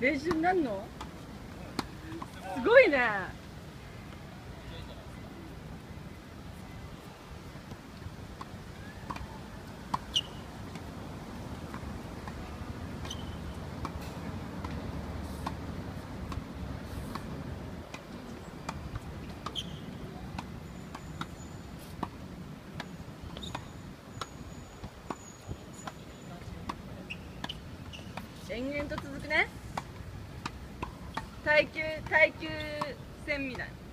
練習になんの？すごいね。延々と続くね。耐久耐久戦みたいな。